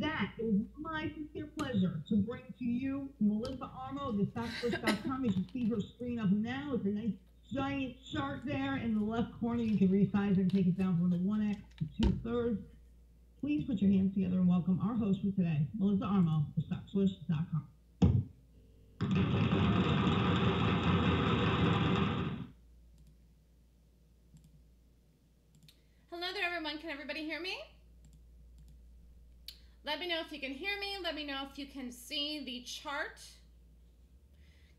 that, my sincere pleasure to bring to you Melissa Armo of the. You should see her screen up now. It's a nice giant chart there in the left corner. You can resize and take it down from the 1x to 2 thirds. Please put your hands together and welcome our host for today, Melissa Armo of StockSwoosh.com. Hello there, everyone. Can everybody hear me? Let me know if you can hear me. Let me know if you can see the chart.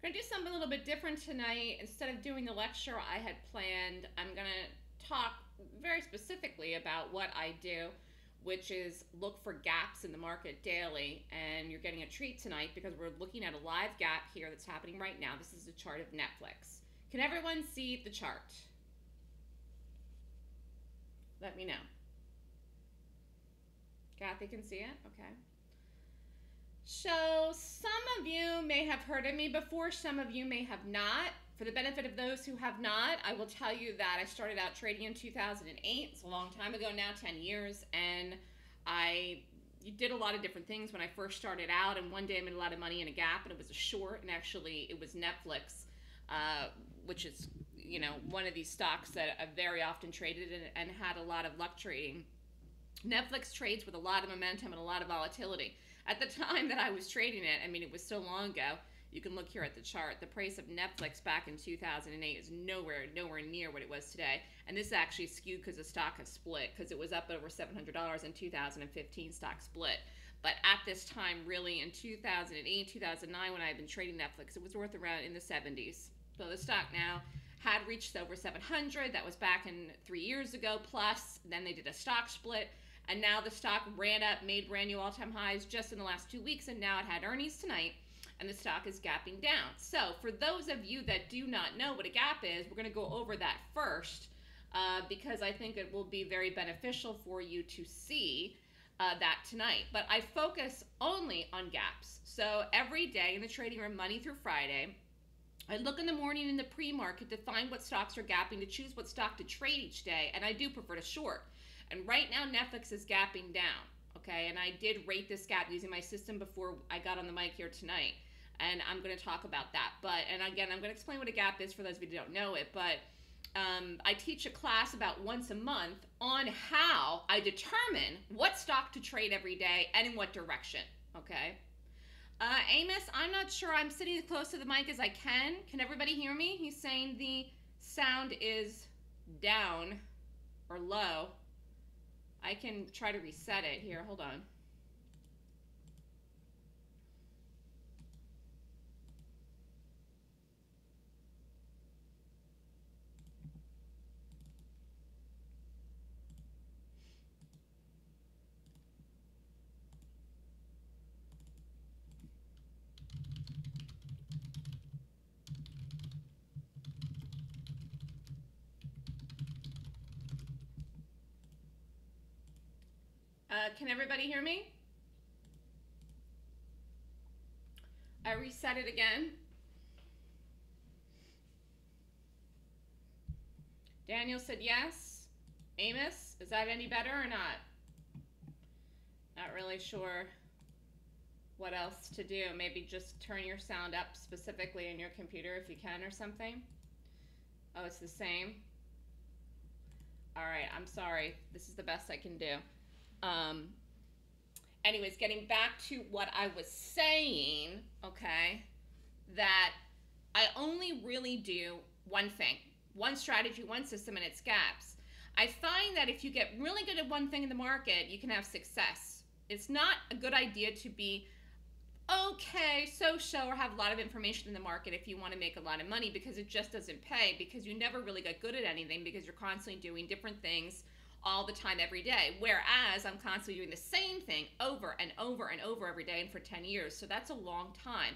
I'm going to do something a little bit different tonight. Instead of doing the lecture I had planned, I'm going to talk very specifically about what I do, which is look for gaps in the market daily. And you're getting a treat tonight because we're looking at a live gap here that's happening right now. This is a chart of Netflix. Can everyone see the chart? Let me know. Kathy can see it? Okay. So, some of you may have heard of me before, some of you may have not. For the benefit of those who have not, I will tell you that I started out trading in 2008. It's a long time ago now, 10 years, and I did a lot of different things when I first started out. And one day I made a lot of money in a gap, and it was a short, and actually it was Netflix, uh, which is you know one of these stocks that I very often traded and, and had a lot of luck trading Netflix trades with a lot of momentum and a lot of volatility. At the time that I was trading it, I mean, it was so long ago. You can look here at the chart. The price of Netflix back in 2008 is nowhere, nowhere near what it was today. And this is actually skewed because the stock has split because it was up over $700 in 2015 stock split. But at this time, really in 2008, 2009, when I had been trading Netflix, it was worth around in the 70s. So the stock now had reached over 700. That was back in three years ago. Plus, then they did a stock split and now the stock ran up, made brand new all time highs just in the last two weeks, and now it had earnings tonight, and the stock is gapping down. So, for those of you that do not know what a gap is, we're going to go over that first uh, because I think it will be very beneficial for you to see. Uh, that tonight, but I focus only on gaps. So every day in the trading room, Monday through Friday, I look in the morning in the pre market to find what stocks are gapping, to choose what stock to trade each day, and I do prefer to short. And right now, Netflix is gapping down. Okay, and I did rate this gap using my system before I got on the mic here tonight, and I'm going to talk about that. But and again, I'm going to explain what a gap is for those of you who don't know it. But um, I teach a class about once a month on how I determine what stock to trade every day and in what direction. Okay. Uh, Amos, I'm not sure. I'm sitting as close to the mic as I can. Can everybody hear me? He's saying the sound is down or low. I can try to reset it here. Hold on. Uh, can everybody hear me? I reset it again. Daniel said yes. Amos, is that any better or not? Not really sure what else to do. Maybe just turn your sound up specifically in your computer if you can or something. Oh, it's the same. All right, I'm sorry. This is the best I can do. Um, anyways, getting back to what I was saying, okay, that I only really do one thing, one strategy, one system, and it's gaps. I find that if you get really good at one thing in the market, you can have success. It's not a good idea to be okay, so so, or have a lot of information in the market if you want to make a lot of money because it just doesn't pay because you never really get good at anything because you're constantly doing different things all the time every day. Whereas I'm constantly doing the same thing over and over and over every day and for 10 years. So that's a long time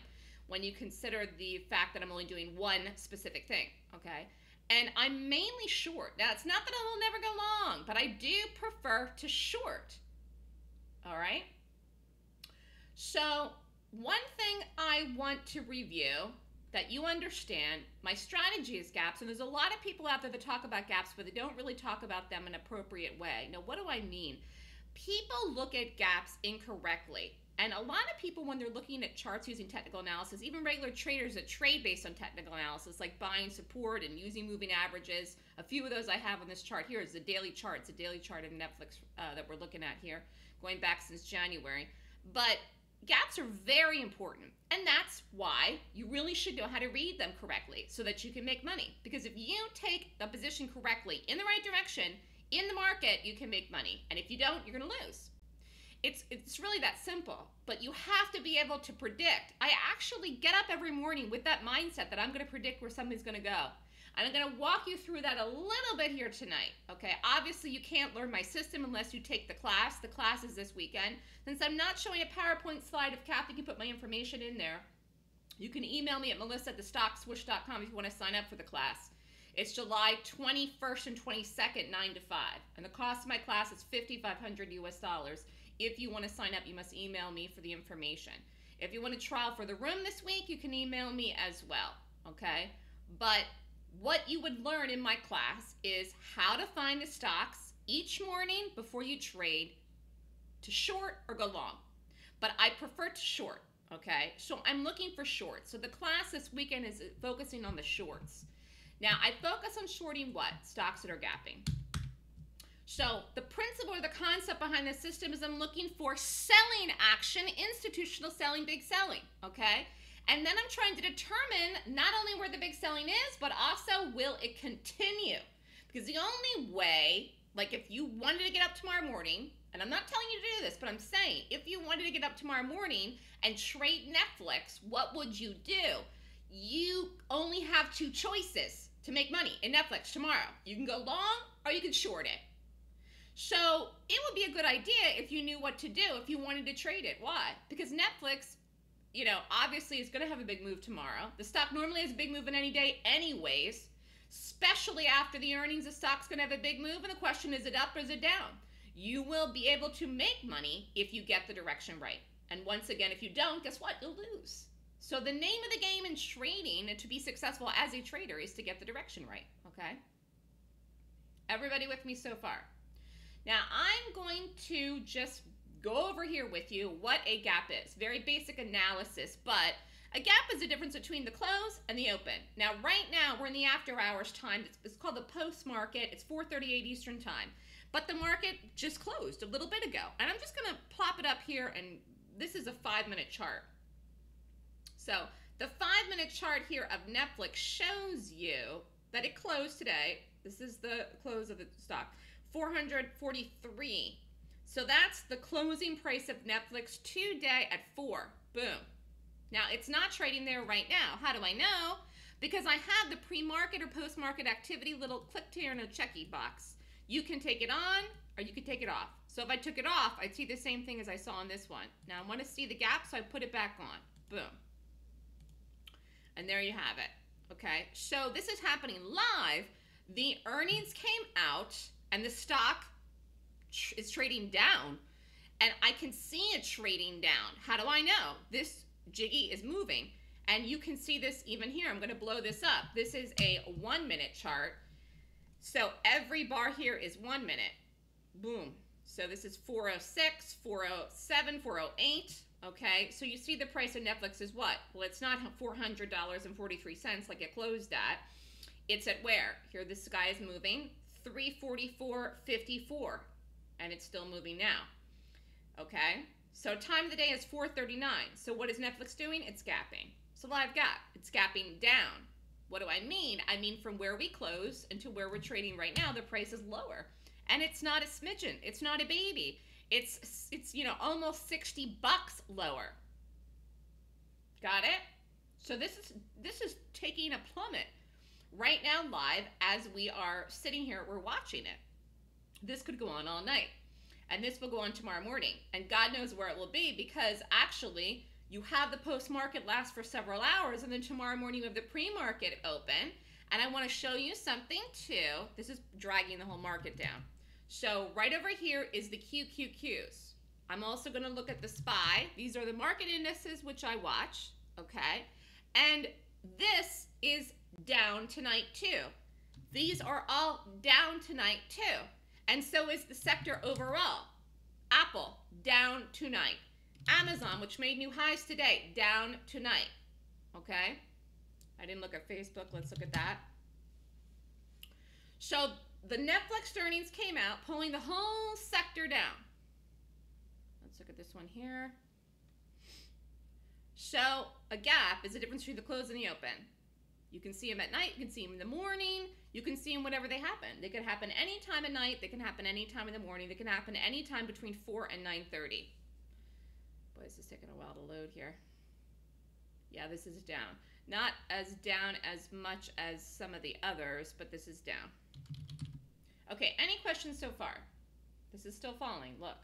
when you consider the fact that I'm only doing one specific thing, okay? And I'm mainly short. Now, it's not that I will never go long, but I do prefer to short. All right? So, one thing I want to review that you understand my strategy is gaps and there's a lot of people out there that talk about gaps but they don't really talk about them in an appropriate way now what do i mean people look at gaps incorrectly. And a lot of people, when they're looking at charts using technical analysis, even regular traders that trade based on technical analysis, like buying support and using moving averages, a few of those I have on this chart here is the daily chart. It's a daily chart of Netflix uh, that we're looking at here, going back since January. But gaps are very important. And that's why you really should know how to read them correctly so that you can make money. Because if you take the position correctly in the right direction in the market, you can make money. And if you don't, you're going to lose. It's it's really that simple. But you have to be able to predict. I actually get up every morning with that mindset that I'm going to predict where something's going to go. And I'm going to walk you through that a little bit here tonight. Okay, obviously you can't learn my system unless you take the class. The class is this weekend. Since I'm not showing a PowerPoint slide, if Kathy can put my information in there, you can email me at melissa at thestockswoosh.com if you want to sign up for the class. It's July 21st and 22nd, 9 to 5. And the cost of my class is 5500 US dollars. If you want to sign up, you must email me for the information. If you want to trial for the room this week, you can email me as well. Okay? But what you would learn in my class is how to find the stocks each morning before you trade to short or go long. But I prefer to short. Okay? So I'm looking for shorts. So the class this weekend is focusing on the shorts. Now, I focus on shorting what? Stocks that are gapping. So the principle or the concept behind the system is I'm looking for selling action, institutional selling, big selling, okay? And then I'm trying to determine not only where the big selling is, but also will it continue? Because the only way, like if you wanted to get up tomorrow morning, and I'm not telling you to do this, but I'm saying if you wanted to get up tomorrow morning and trade Netflix, what would you do? You only have two choices to make money in Netflix tomorrow. You can go long or you can short it. So it would be a good idea if you knew what to do if you wanted to trade it. Why? Because Netflix, you know, obviously is going to have a big move tomorrow. The stock normally has a big move in any day, anyways. Especially after the earnings, the stock's going to have a big move, and the question is it up or is it down? You will be able to make money if you get the direction right. And once again, if you don't, guess what? You'll lose. So the name of the game in trading and to be successful as a trader is to get the direction right. Okay? Everybody with me so far? Now I'm going to just go over here with you what a gap is. Very basic analysis, but a gap is the difference between the close and the open. Now right now we're in the after hours time. It's, it's called the post market. It's 4:38 Eastern time. But the market just closed a little bit ago. And I'm just going to plop it up here and this is a 5-minute chart. So, the 5-minute chart here of Netflix shows you that it closed today. This is the close of the stock 443. So that's the closing price of Netflix today at 4. Boom. Now, it's not trading there right now. How do I know? Because I have the pre-market or post-market activity little clicked here in a checky box. You can take it on or you can take it off. So if I took it off, I'd see the same thing as I saw on this one. Now I want to see the gap, so I put it back on. Boom. And there you have it. Okay, so this is happening live. The earnings came out and the stock tr- is trading down and I can see it trading down. How do I know? This jiggy is moving. And you can see this even here. I'm going to blow this up. This is a one minute chart. So every bar here is one minute. Boom. So this is 406, 407, 408. Okay. So you see the price of Netflix is what? Well, it's not $400.43 like it closed at. It's at where? Here, this guy is moving. 344.54 and it's still moving now. Okay? So time of the day is 4:39. So what is Netflix doing? It's gapping. So live gap. It's gapping down. What do I mean? I mean from where we close into where we're trading right now, the price is lower. And it's not a smidgen. It's not a baby. It's it's you know almost 60 bucks lower. Got it? So this is this is taking a plummet right now live as we are sitting here, we're watching it. This could go on all night. And this will go on tomorrow morning. And God knows where it will be because actually you have the post market last for several hours, and then tomorrow morning you have the pre market open. And I want to show you something too. This is dragging the whole market down. So, right over here is the QQQs. I'm also going to look at the SPY. These are the market indices which I watch, okay? And this is down tonight too. These are all down tonight too. And so is the sector overall. Apple, down tonight. Amazon, which made new highs today, down tonight. Okay? I didn't look at Facebook. Let's look at that. So the Netflix earnings came out, pulling the whole sector down. Let's look at this one here. So a gap is the difference between the close and the open. You can see them at night, you can see them in the morning, you can see them whenever they happen. They can happen any time at night, they can happen any time in the morning, they can happen any time between 4 and 9.30. Boy, this is taking a while to load here. Yeah, this is down. Not as down as much as some of the others, but this is down. Okay, any questions so far? This is still falling, look.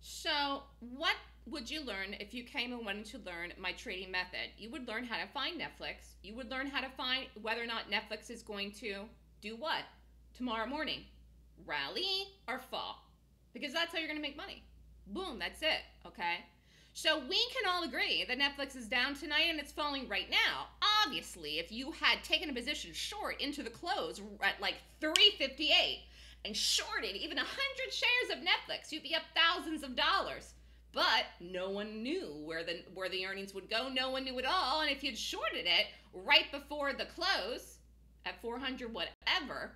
So, what would you learn if you came and wanted to learn my trading method? You would learn how to find Netflix. You would learn how to find whether or not Netflix is going to do what tomorrow morning rally or fall because that's how you're going to make money. Boom, that's it, okay? So we can all agree that Netflix is down tonight and it's falling right now. Obviously, if you had taken a position short into the close at like 358 and shorted even 100 shares of Netflix, you'd be up thousands of dollars. But no one knew where the where the earnings would go. No one knew at all. And if you'd shorted it right before the close at 400 whatever,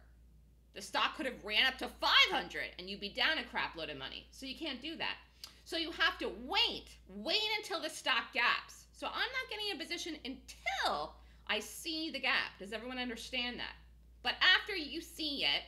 the stock could have ran up to 500 and you'd be down a crap load of money. So you can't do that. So you have to wait, wait until the stock gaps. So I'm not getting a position until I see the gap. Does everyone understand that? But after you see it,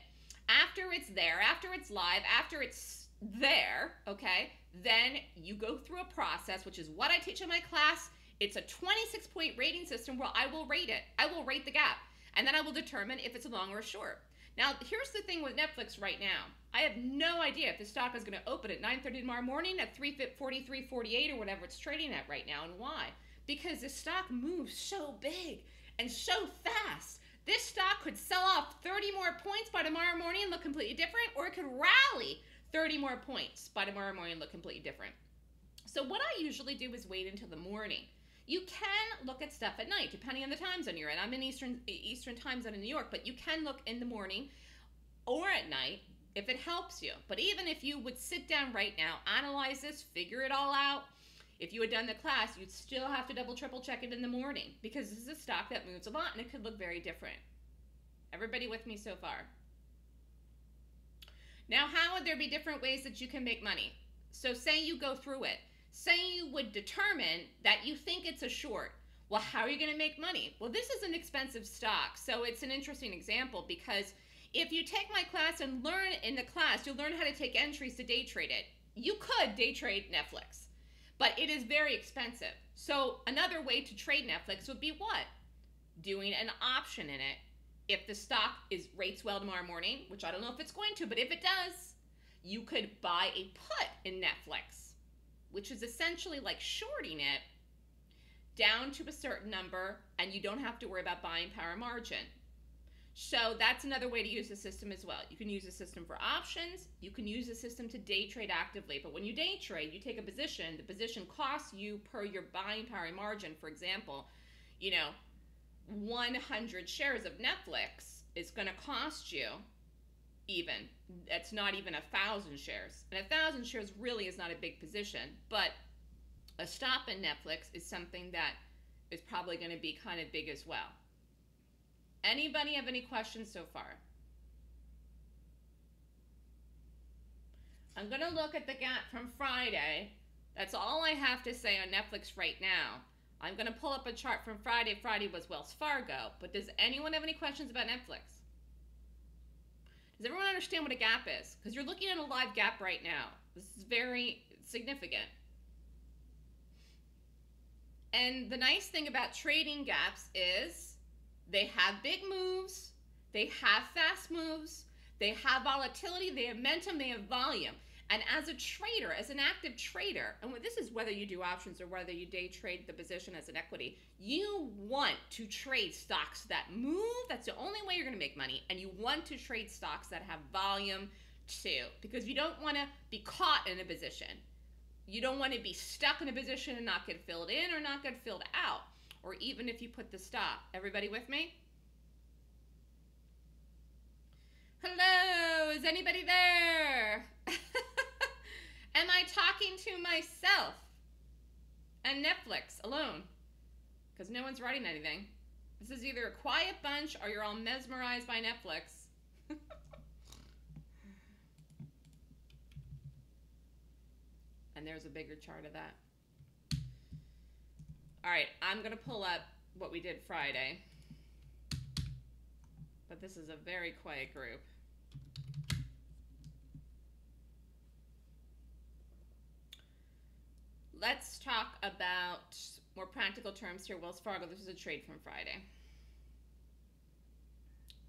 after it's there, after it's live, after it's there, okay, then you go through a process, which is what I teach in my class. It's a 26 point rating system where I will rate it. I will rate the gap. And then I will determine if it's a long or a short. Now, here's the thing with Netflix right now. I have no idea if the stock is going to open at 9:30 tomorrow morning at 343.48 or whatever it's trading at right now, and why? Because the stock moves so big and so fast. This stock could sell off 30 more points by tomorrow morning and look completely different, or it could rally 30 more points by tomorrow morning look completely different. So what I usually do is wait until the morning. You can look at stuff at night, depending on the time zone you're in. I'm in Eastern Eastern time zone in New York, but you can look in the morning or at night if it helps you. But even if you would sit down right now, analyze this, figure it all out, if you had done the class, you'd still have to double, triple check it in the morning because this is a stock that moves a lot and it could look very different. Everybody with me so far? Now, how would there be different ways that you can make money? So, say you go through it. Say you would determine that you think it's a short. Well, how are you going to make money? Well, this is an expensive stock. So, it's an interesting example because if you take my class and learn in the class, you'll learn how to take entries to day trade it. You could day trade Netflix, but it is very expensive. So, another way to trade Netflix would be what? Doing an option in it if the stock is rates well tomorrow morning, which I don't know if it's going to, but if it does, you could buy a put in Netflix, which is essentially like shorting it down to a certain number, and you don't have to worry about buying power margin. So that's another way to use the system as well. You can use the system for options. You can use the system to day trade actively. But when you day trade, you take a position. The position costs you per your buying power margin. For example, you know, 100 shares of Netflix is going to cost you even. That's not even a thousand shares. And a thousand shares really is not a big position, but a stop in Netflix is something that is probably going to be kind of big as well. Anybody have any questions so far? I'm going to look at the gap from Friday. That's all I have to say on Netflix right now. I'm going to pull up a chart from Friday. Friday was Wells Fargo. But does anyone have any questions about Netflix? Does everyone understand what a gap is? Because you're looking at a live gap right now. This is very significant. And the nice thing about trading gaps is they have big moves, they have fast moves, they have volatility, they have momentum, they have volume. And as a trader, as an active trader, and this is whether you do options or whether you day trade the position as an equity, you want to trade stocks that move. That's the only way you're going to make money. And you want to trade stocks that have volume too, because you don't want to be caught in a position. You don't want to be stuck in a position and not get filled in or not get filled out, or even if you put the stop. Everybody with me? Hello, is anybody there? Am I talking to myself and Netflix alone? Because no one's writing anything. This is either a quiet bunch or you're all mesmerized by Netflix. and there's a bigger chart of that. All right, I'm going to pull up what we did Friday. But this is a very quiet group. Let's talk about more practical terms here. Wells Fargo, this is a trade from Friday.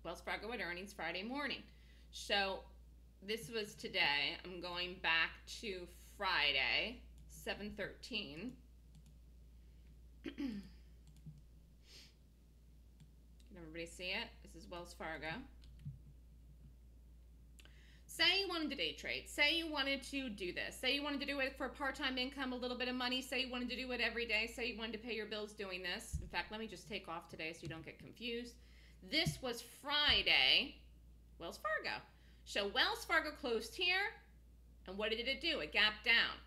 Wells Fargo had earnings Friday morning. So this was today. I'm going back to Friday, 713. Can everybody see it? This is Wells Fargo. Say you wanted to day trade. Say you wanted to do this. Say you wanted to do it for part-time income, a little bit of money. Say you wanted to do it every day. Say you wanted to pay your bills doing this. In fact, let me just take off today so you don't get confused. This was Friday, Wells Fargo. So Wells Fargo closed here, and what did it do? It gapped down.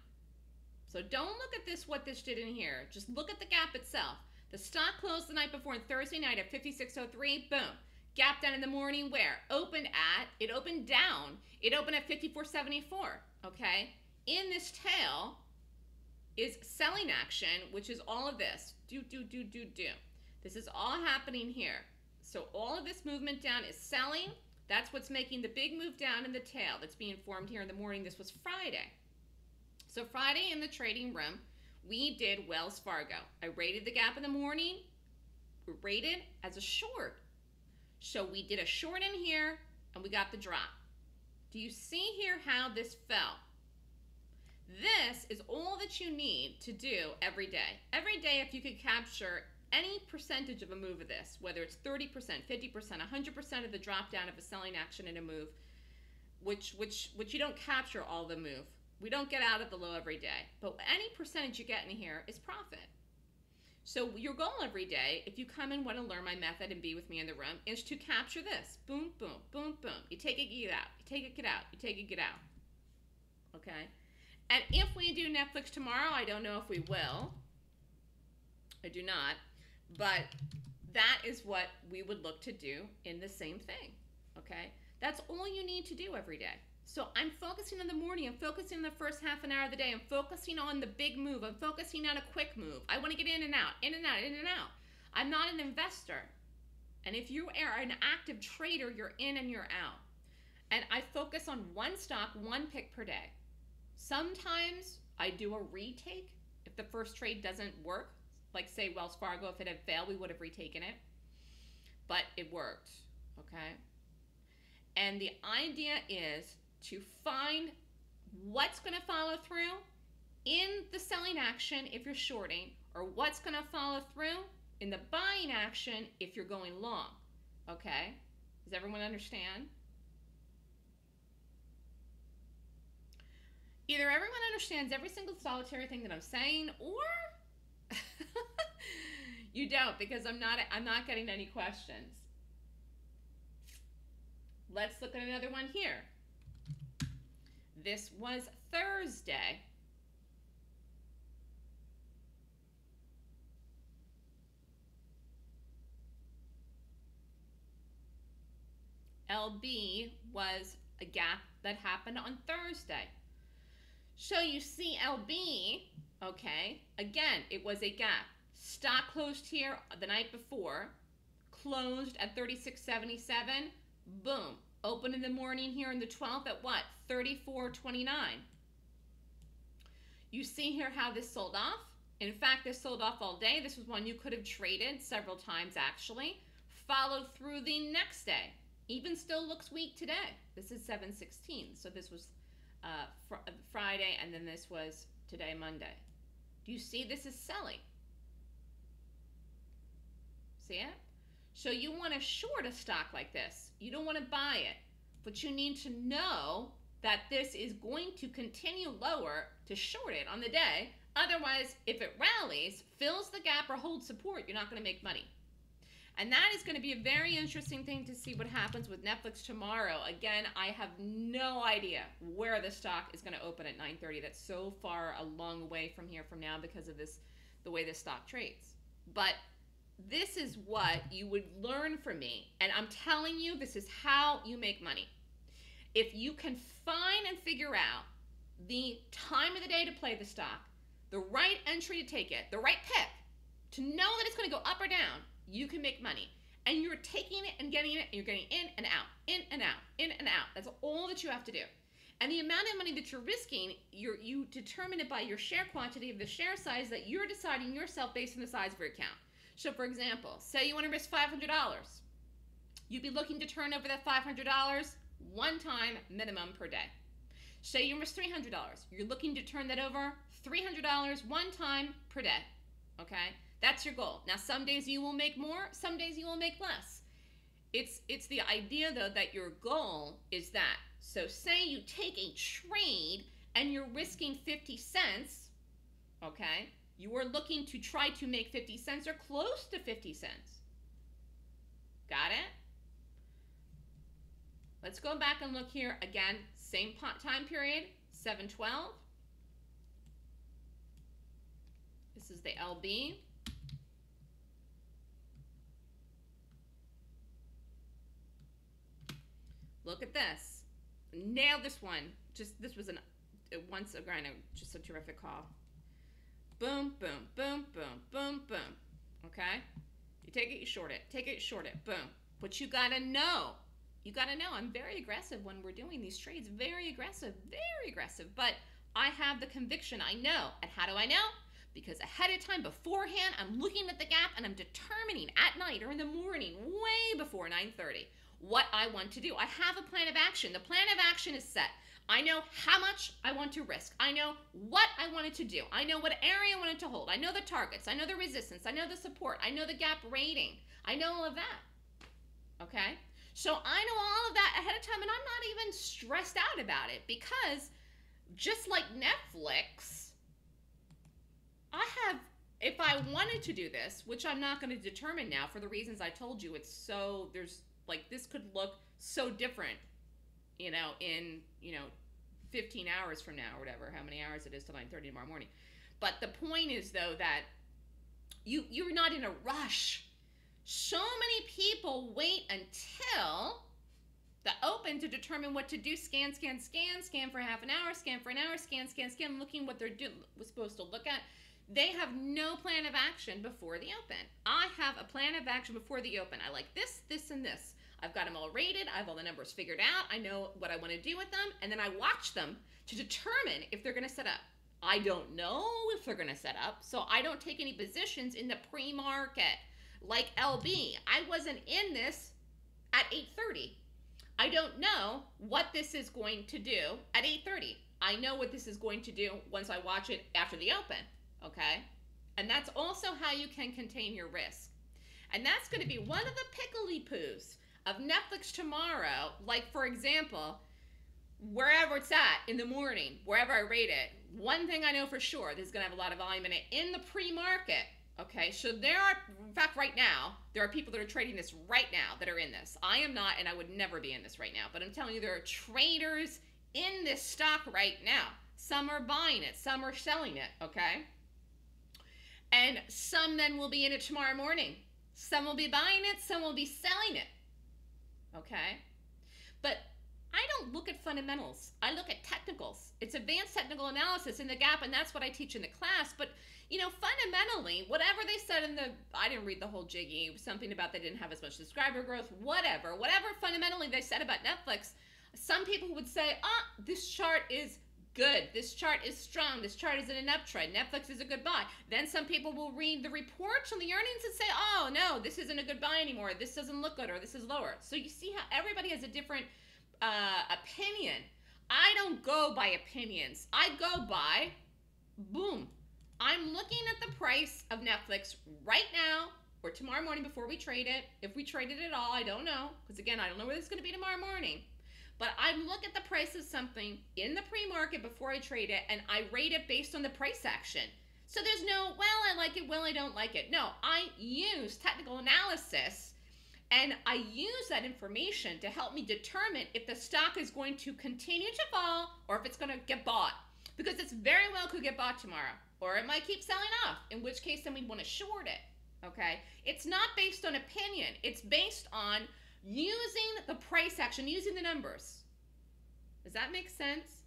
So don't look at this, what this did in here. Just look at the gap itself. The stock closed the night before, Thursday night at 56.03. Boom. Gap down in the morning where? Opened at, it opened down. It opened at 54.74. Okay? In this tail is selling action, which is all of this. Do, do, do, do, do. This is all happening here. So all of this movement down is selling. That's what's making the big move down in the tail that's being formed here in the morning. This was Friday. So Friday in the trading room, we did Wells Fargo. I rated the gap in the morning, rated as a short. So we did a short in here and we got the drop. Do you see here how this fell? This is all that you need to do every day. Every day, if you could capture any percentage of a move of this, whether it's 30%, 50%, 100% of the drop down of a selling action in a move, which which which you don't capture all the move. We don't get out of the low every day, but any percentage you get in here is profit. So your goal every day, if you come and want to learn my method and be with me in the room, is to capture this. Boom, boom, boom, boom. You take it, get out. You take it, get out. You take it, get out. Okay? And if we do Netflix tomorrow, I don't know if we will. I do not. But that is what we would look to do in the same thing. Okay? That's all you need to do every day. So I'm focusing on the morning. I'm focusing on the first half an hour of the day. I'm focusing on the big move. I'm focusing on a quick move. I want to get in and out, in and out, in and out. I'm not an investor. And if you are an active trader, you're in and you're out. And I focus on one stock, one pick per day. Sometimes I do a retake if the first trade doesn't work. Like, say, Wells Fargo, if it had failed, we would have retaken it. But it worked. Okay? And the idea is to find what's going to follow through in the selling action if you're shorting, or what's going to follow through in the buying action if you're going long. Okay? Does everyone understand? Either everyone understands every single solitary thing that I'm saying, or you don't, because I'm not I'm not getting any questions. Let's look at another one here. This was Thursday. LB was a gap that happened on Thursday. So you see LB, okay, again, it was a gap. Stock closed here the night before, closed at 36.77, boom. Open in the morning here in the 12th at what? 34.29. You see here how this sold off. In fact, this sold off all day. This was one you could have traded several times actually. Followed through the next day. Even still looks weak today. This is 716. So this was uh, fr Friday and then this was today, Monday. Do you see this is selling? See it? So you want to short a stock like this. You don't want to buy it, but you need to know that this is going to continue lower to short it on the day. Otherwise, if it rallies, fills the gap, or holds support, you're not going to make money. And that is going to be a very interesting thing to see what happens with Netflix tomorrow. Again, I have no idea where the stock is going to open at 9:30. That's so far a long way from here from now because of this the way this stock trades. But this is what you would learn from me. And I'm telling you, this is how you make money. If you can find and figure out the time of the day to play the stock, the right entry to take it, the right pick, to know that it's going to go up or down, you can make money. And you're taking it and getting it, and you're getting in and out, in and out, in and out. That's all that you have to do. And the amount of money that you're risking, you you determine it by your share quantity of the share size that you're deciding yourself based on the size of your account. So, for example, say you want to risk $500. You'd be looking to turn over that $500 one time minimum per day. Say you risk $300. You're looking to turn that over $300 one time per day. Okay? That's your goal. Now, some days you will make more, some days you will make less. It's it's the idea though that your goal is that. So say you take a trade and you're risking 50 cents, okay? You are looking to try to make 50 cents or close to 50 cents. Got it? Let's go back and look here again. Same time period, 712. This is the LB. Look at this. Nailed this one. Just this was an once again just a terrific call. Boom, boom, boom, boom, boom, boom. Okay? You take it, you short it. Take it, short it. Boom. But you gotta know. You gotta know. I'm very aggressive when we're doing these trades. Very aggressive. Very aggressive. But I have the conviction. I know. And how do I know? Because ahead of time, beforehand, I'm looking at the gap and I'm determining at night or in the morning, way before 9:30, what I want to do. I have a plan of action. The plan of action is set. I know how much I want to risk. I know what I wanted to do. I know what area I wanted to hold. I know the targets. I know the resistance. I know the support. I know the gap rating. I know all of that. Okay? So I know all of that ahead of time and I'm not even stressed out about it because just like Netflix, I have if I wanted to do this, which I'm not going to determine now for the reasons I told you, it's so there's like this could look so different you know, in, you know, 15 hours from now or whatever, how many hours it is till 9:30 tomorrow morning. But the point is though that you you're not in a rush. So many people wait until the open to determine what to do. Scan, scan, scan, scan for half an hour, scan for an hour, scan, scan, scan, looking what they're do- was supposed to look at. They have no plan of action before the open. I have a plan of action before the open. I like this, this, and this. I've got them all rated. I have all the numbers figured out. I know what I want to do with them. And then I watch them to determine if they're going to set up. I don't know if they're going to set up. So I don't take any positions in the pre-market like LB. I wasn't in this at 8:30. I don't know what this is going to do at 8:30. I know what this is going to do once I watch it after the open, okay? And that's also how you can contain your risk. And that's going to be one of the pickly poos of Netflix tomorrow, like for example, wherever it's at in the morning, wherever I rate it, one thing I know for sure, this is going to have a lot of volume in it in the pre-market. Okay, so there are, in fact, right now, there are people that are trading this right now that are in this. I am not, and I would never be in this right now, but I'm telling you, there are traders in this stock right now. Some are buying it, some are selling it, okay? And some then will be in it tomorrow morning. Some will be buying it, some will be selling it okay? But I don't look at fundamentals. I look at technicals. It's advanced technical analysis in the gap, and that's what I teach in the class. But you know, fundamentally, whatever they said in the I didn't read the whole jiggy, something about they didn't have as much subscriber growth, whatever, whatever fundamentally they said about Netflix, some people would say, ah, this chart is good. This chart is strong. This chart is in an uptrend. Netflix is a good buy. Then some people will read the reports on the earnings and say, oh, no, this isn't a good buy anymore. This doesn't look good or this is lower. So you see how everybody has a different uh, opinion. I don't go by opinions. I go by, boom. I'm looking at the price of Netflix right now or tomorrow morning before we trade it. If we trade it at all, I don't know. Because again, I don't know where this is going to be tomorrow morning. But I look at the price of something in the pre market before I trade it and I rate it based on the price action. So there's no, well, I like it, well, I don't like it. No, I use technical analysis and I use that information to help me determine if the stock is going to continue to fall or if it's going to get bought. Because it's very well could get bought tomorrow or it might keep selling off, in which case then we'd want to short it. Okay? It's not based on opinion, it's based on using the price action, using the numbers. Does that make sense?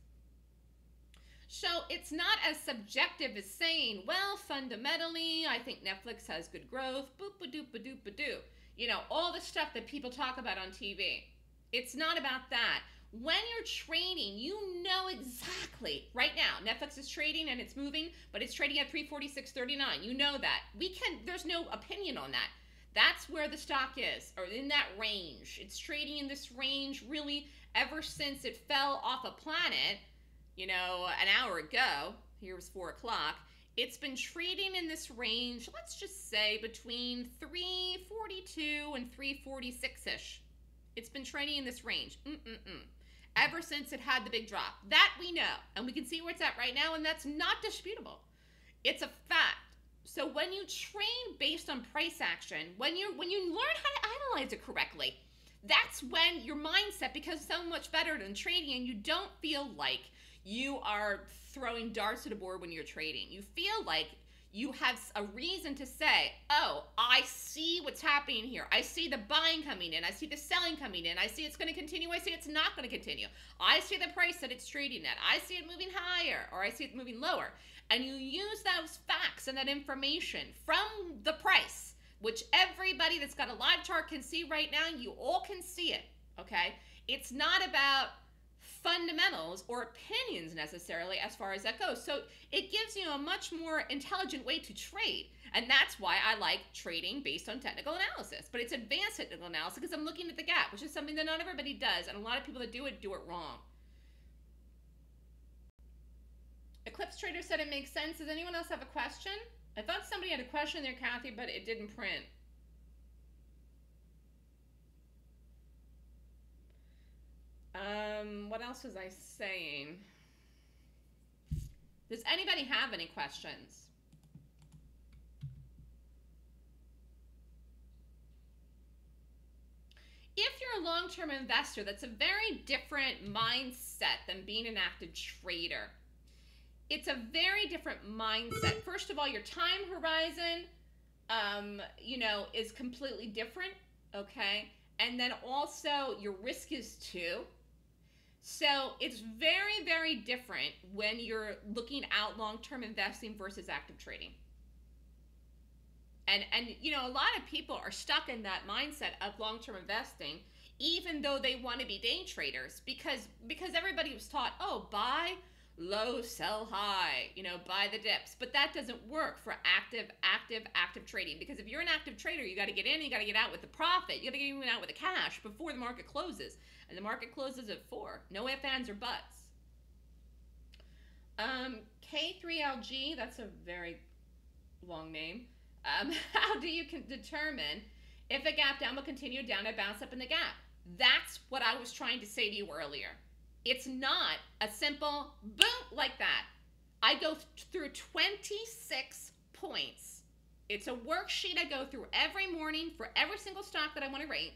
So it's not as subjective as saying, well, fundamentally, I think Netflix has good growth, boop a doop a doop a doo. You know, all the stuff that people talk about on TV. It's not about that. When you're trading, you know exactly right now. Netflix is trading and it's moving, but it's trading at 346.39. You know that. We can there's no opinion on that. That's where the stock is, or in that range. It's trading in this range really ever since it fell off a planet you know, an hour ago, here was four o'clock, it's been trading in this range, let's just say between 342 and 346 ish. It's been trading in this range. Mm-mm-mm. Ever since it had the big drop. That we know. And we can see where it's at right now, and that's not disputable. It's a fact. So when you train based on price action, when you when you learn how to analyze it correctly, that's when your mindset becomes so much better than trading and you don't feel like you are throwing darts at a board when you're trading. You feel like you have a reason to say, oh, I see what's happening here. I see the buying coming in. I see the selling coming in. I see it's going to continue. I see it's not going to continue. I see the price that it's trading at. I see it moving higher or I see it moving lower. And you use those facts and that information from the price, which everybody that's got a live chart can see right now. You all can see it. Okay. It's not about fundamentals or opinions necessarily as far as that goes. So it gives you a much more intelligent way to trade. And that's why I like trading based on technical analysis. But it's advanced technical analysis because I'm looking at the gap, which is something that not everybody does. And a lot of people that do it do it wrong. Eclipse Trader said it makes sense. Does anyone else have a question? I thought somebody had a question there, Kathy, but it didn't print. Um, what else was I saying? Does anybody have any questions? If you're a long term investor, that's a very different mindset than being an active trader. It's a very different mindset. First of all, your time horizon, um, you know, is completely different. Okay. And then also your risk is too. So it's very, very different when you're looking out long-term investing versus active trading. And and you know, a lot of people are stuck in that mindset of long-term investing, even though they want to be day traders, because because everybody was taught, oh, buy low, sell high, you know, buy the dips. But that doesn't work for active, active, active trading. Because if you're an active trader, you got to get in, you got to get out with the profit, you got to get in and out with the cash before the market closes and the market closes at 4. No ifs, ands, or buts. Um, K3LG, that's a very long name. Um, how do you determine if a gap down will continue down or bounce up in the gap? That's what I was trying to say to you earlier. It's not a simple boom like that. I go through 26 points. It's a worksheet I go through every morning for every single stock that I want to rate.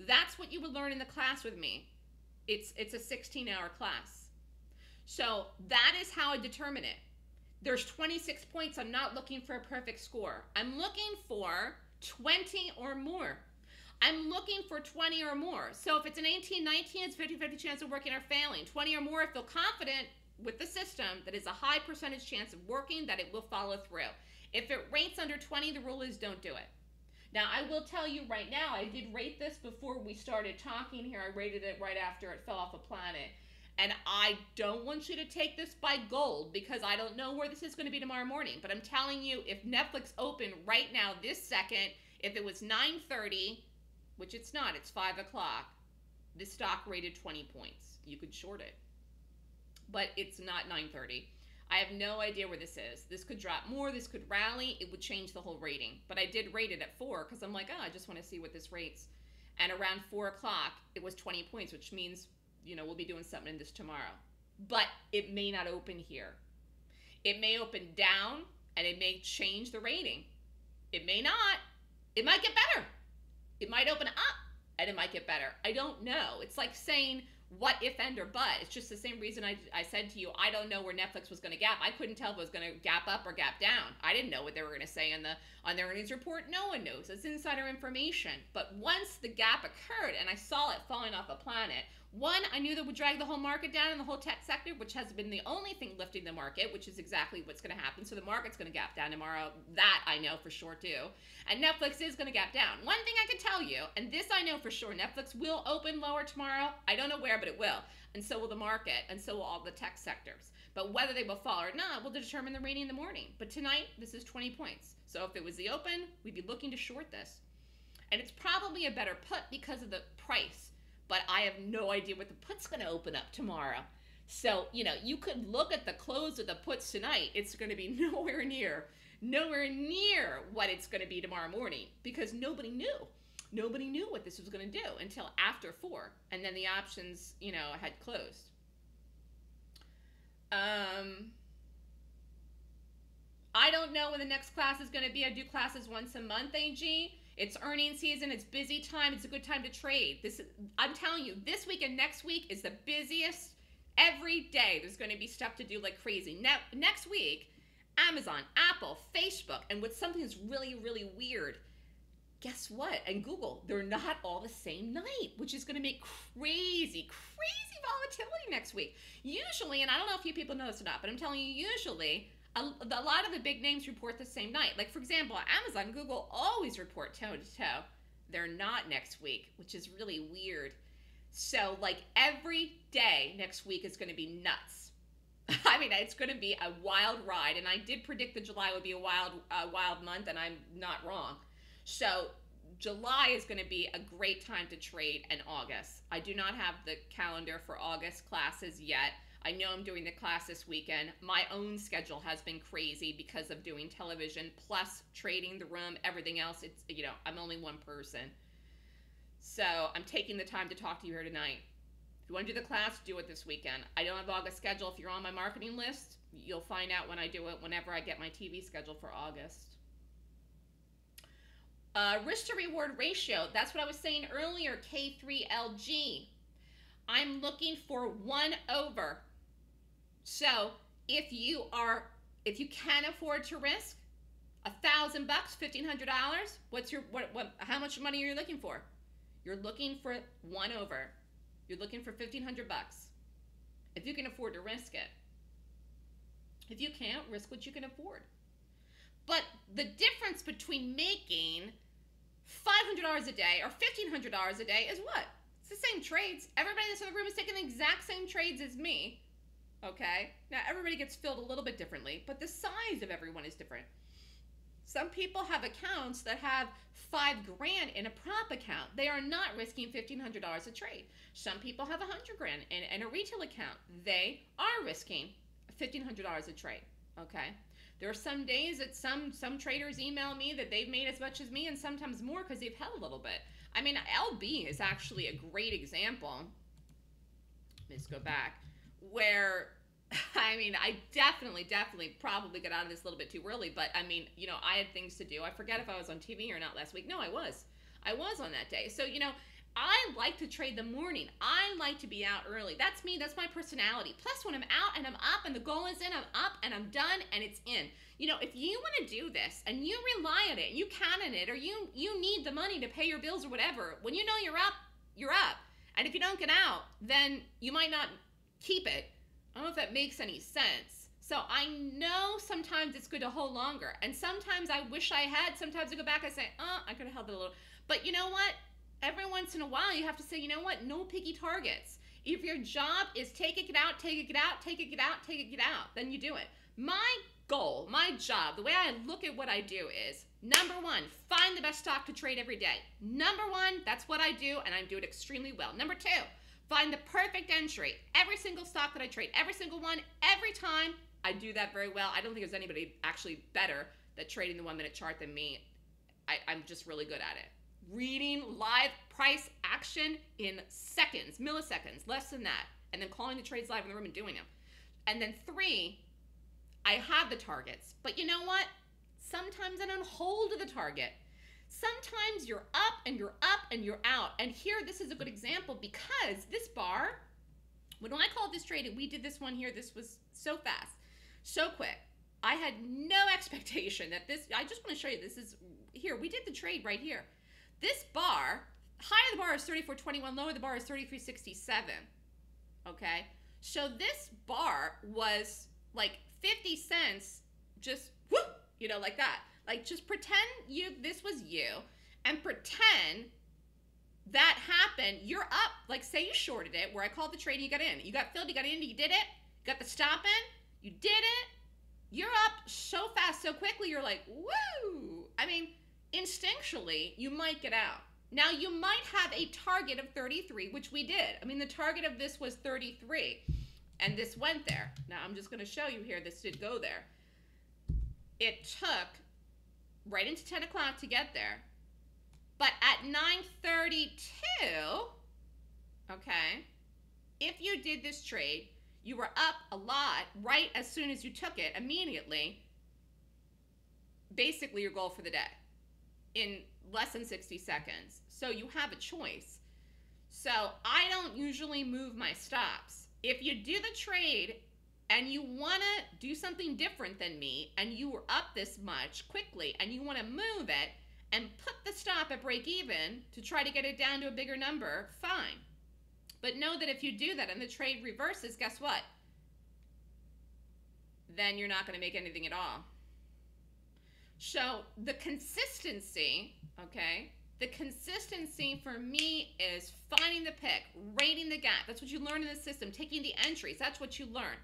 That's what you would learn in the class with me. It's it's a 16-hour class. So that is how I determine it. There's 26 points. I'm not looking for a perfect score. I'm looking for 20 or more. I'm looking for 20 or more. So if it's an 18, 19, it's 50-50 chance of working or failing. 20 or more, I feel confident with the system that is a high percentage chance of working, that it will follow through. If it rates under 20, the rule is don't do it. Now, I will tell you right now, I did rate this before we started talking here. I rated it right after it fell off a planet. And I don't want you to take this by gold because I don't know where this is going to be tomorrow morning. But I'm telling you, if Netflix opened right now, this second, if it was 9.30, which it's not, it's 5 o'clock, The stock rated 20 points. You could short it. But it's not 9.30. I have no idea where this is. This could drop more. This could rally. It would change the whole rating. But I did rate it at four because I'm like, oh, I just want to see what this rates. And around four o'clock, it was 20 points, which means, you know, we'll be doing something in this tomorrow. But it may not open here. It may open down and it may change the rating. It may not. It might get better. It might open up and it might get better. I don't know. It's like saying what if and or but. It's just the same reason I, I said to you, I don't know where Netflix was going to gap. I couldn't tell if it was going to gap up or gap down. I didn't know what they were going to say on the on their earnings report. No one knows. It's insider information. But once the gap occurred and I saw it falling off a planet, one, I knew that would drag the whole market down in the whole tech sector, which has been the only thing lifting the market, which is exactly what's going to happen. So the market's going to gap down tomorrow. That I know for sure too. And Netflix is going to gap down. One thing I can tell you, and this I know for sure, Netflix will open lower tomorrow. I don't know where, but it will. And so will the market, and so will all the tech sectors. But whether they will fall or not will determine the rating in the morning. But tonight, this is 20 points. So if it was the open, we'd be looking to short this. And it's probably a better put because of the price but I have no idea what the put's going to open up tomorrow. So, you know, you could look at the close of the puts tonight. It's going to be nowhere near, nowhere near what it's going to be tomorrow morning because nobody knew. Nobody knew what this was going to do until after four. And then the options, you know, had closed. Um, I don't know when the next class is going to be. I do classes once a month, AG. It's earning season. It's busy time. It's a good time to trade. This I'm telling you, this week and next week is the busiest. Every day there's going to be stuff to do like crazy. Now next week, Amazon, Apple, Facebook, and what's something that's really really weird. Guess what? And Google, they're not all the same night, which is going to make crazy, crazy volatility next week. Usually, and I don't know if you people know this or not, but I'm telling you, usually a, a lot of the big names report the same night. Like, for example, Amazon, Google always report toe to toe. They're not next week, which is really weird. So, like, every day next week is going to be nuts. I mean, it's going to be a wild ride, and I did predict that July would be a wild, uh, wild month, and I'm not wrong. So, July is going to be a great time to trade, and August. I do not have the calendar for August classes yet. I know I'm doing the class this weekend. My own schedule has been crazy because of doing television plus trading the room, everything else. It's, you know, I'm only one person. So I'm taking the time to talk to you here tonight. If you want to do the class, do it this weekend. I don't have August schedule. If you're on my marketing list, you'll find out when I do it whenever I get my TV schedule for August. Uh, risk to reward ratio. That's what I was saying earlier. K3LG. I'm looking for one over so if you are, if you can afford to risk a thousand bucks, fifteen hundred dollars, what's your what what? How much money are you looking for? You're looking for one over. You're looking for fifteen hundred bucks. If you can afford to risk it. If you can't, risk what you can afford. But the difference between making $500 a day or $1,500 a day is what? It's the same trades. Everybody that's in the room is taking the exact same trades as me. Okay? Now, everybody gets filled a little bit differently, but the size of everyone is different. Some people have accounts that have five grand in a prop account. They are not risking $1,500 a trade. Some people have a hundred grand in, in a retail account. They are risking $1,500 a trade. Okay? There are some days that some some traders email me that they've made as much as me and sometimes more because they've held a little bit. I mean, LB is actually a great example. Let's go back where I mean, I definitely, definitely probably got out of this a little bit too early, but I mean, you know, I had things to do. I forget if I was on TV or not last week. No, I was. I was on that day. So, you know, I like to trade the morning. I like to be out early. That's me. That's my personality. Plus, when I'm out and I'm up and the goal is in, I'm up and I'm done and it's in. You know, if you want to do this and you rely on it, you count on it, or you you need the money to pay your bills or whatever, when you know you're up, you're up. And if you don't get out, then you might not keep it I don't know if that makes any sense. So I know sometimes it's good to hold longer. And sometimes I wish I had. Sometimes I go back and say, oh, I could have held it a little. But you know what? Every once in a while, you have to say, you know what? No picky targets. If your job is take it, get out, take it, get out, take it, get out, take it, get out, then you do it. My goal, my job, the way I look at what I do is number one, find the best stock to trade every day. Number one, that's what I do, and I do it extremely well. Number two, Find the perfect entry. Every single stock that I trade, every single one, every time, I do that very well. I don't think there's anybody actually better at trading the one minute chart than me. I, I'm just really good at it. Reading live price action in seconds, milliseconds, less than that, and then calling the trades live in the room and doing them. And then three, I have the targets. But you know what? Sometimes I don't hold the target. Sometimes you're up and you're up and you're out. And here, this is a good example because this bar, when I called this trade, and we did this one here, this was so fast, so quick. I had no expectation that this, I just want to show you, this is here, we did the trade right here. This bar, higher the bar is 34.21, lower the bar is 33.67. Okay? So this bar was like 50 cents, just whoop, you know, like that. Like just pretend you this was you and pretend that happened. You're up. Like say you shorted it where I called the trade you got in. You got filled, you got in, you did it. You got the stop in, you did it. You're up so fast, so quickly, you're like, woo! I mean, instinctually, you might get out. Now, you might have a target of 33, which we did. I mean, the target of this was 33, and this went there. Now, I'm just going to show you here, this did go there. It took right into 10 o'clock to get there. But at 9.32, okay, if you did this trade, you were up a lot right as soon as you took it immediately. Basically, your goal for the day in less than 60 seconds. So you have a choice. So I don't usually move my stops. If you do the trade and you want to do something different than me and you were up this much quickly and you want to move it and put the stop at break even to try to get it down to a bigger number, fine. But know that if you do that and the trade reverses, guess what? Then you're not going to make anything at all. So the consistency, okay, the consistency for me is finding the pick, rating the gap. That's what you learn in the system, taking the entries. That's what you learn.